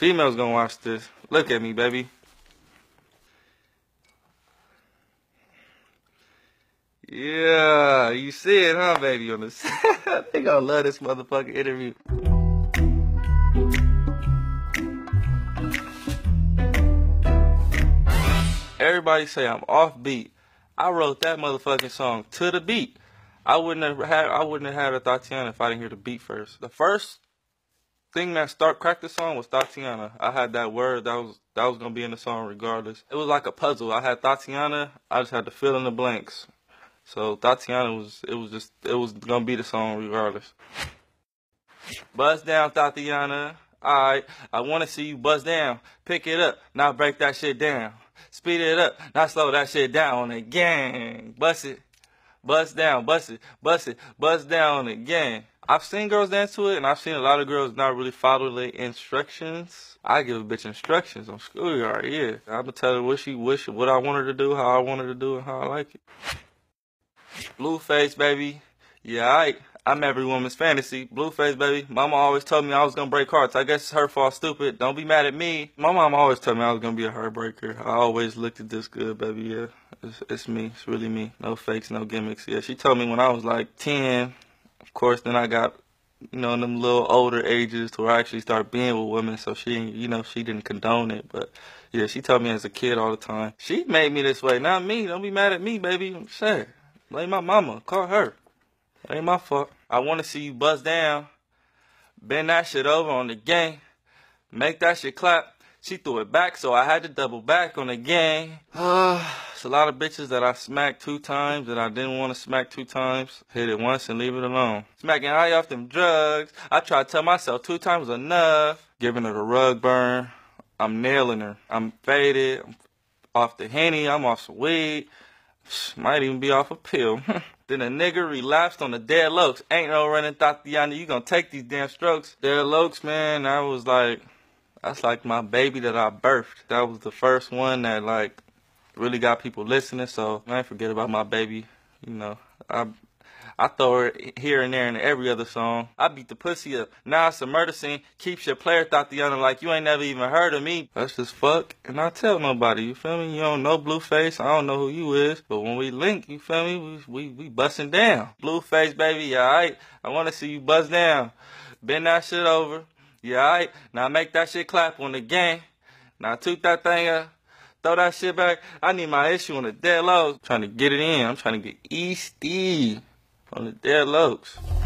Females gonna watch this. Look at me, baby. Yeah, you see it, huh, baby? On this, they gonna love this motherfucking interview. Everybody say I'm off beat. I wrote that motherfucking song to the beat. I wouldn't have had I wouldn't have had a Thotiana if I didn't hear the beat first. The first thing that start cracked the song was Thotiana. I had that word that was that was gonna be in the song regardless. It was like a puzzle. I had Thotiana. I just had to fill in the blanks. So Thotiana was it was just it was gonna be the song regardless. Buzz down, Thotiana. Alright, I wanna see you buzz down. Pick it up, now break that shit down. Speed it up, now slow that shit down again. Bust it, bust down, bust it, bust it, bust down again. I've seen girls dance to it, and I've seen a lot of girls not really follow the instructions. I give a bitch instructions on schoolyard, yeah. I'm gonna tell her what she wish, what I want her to do, how I want her to do, and how I like it. Blueface, baby. Yeah, I, I'm every woman's fantasy. Blueface, baby. Mama always told me I was gonna break hearts. I guess it's her fault, stupid. Don't be mad at me. My mom always told me I was gonna be a heartbreaker. I always looked at this good, baby. Yeah, it's, it's me. It's really me. No fakes, no gimmicks. Yeah, she told me when I was like 10. Of course, then I got, you know, in them little older ages to where I actually start being with women. So she, you know, she didn't condone it. But yeah, she told me as a kid all the time. She made me this way, not me. Don't be mad at me, baby. Sad. Blame my mama. Call her. Ain't my fault. I want to see you buzz down. Bend that shit over on the gang. Make that shit clap. She threw it back, so I had to double back on the gang. It's a lot of bitches that I smacked two times that I didn't want to smack two times. Hit it once and leave it alone. Smacking high off them drugs. I try to tell myself two times enough. Giving her the rug burn. I'm nailing her. I'm faded. I'm off the henny. I'm off some weed. Might even be off a pill. then a nigga relapsed on the dead lokes. Ain't no running Thotiana. You gonna take these damn strokes. Dead lokes, man. I was like, that's like my baby that I birthed. That was the first one that like really got people listening. So I ain't forget about my baby. You know, I I throw her here and there in every other song. I beat the pussy up. Now it's a murder scene. Keeps your player Thotiana like you ain't never even heard of me. That's just fuck. And I tell nobody, you feel me? You don't know Blueface. I don't know who you is. But when we link, you feel me? We we, we busting down. Blueface, baby, alright. I wanna see you buzz down. Bend that shit over. Yeah, alright. Now make that shit clap on the game. Now toot that thing up. Throw that shit back. I need my issue on the dead low. Trying to get it in. I'm trying to get East E on the dead lokes.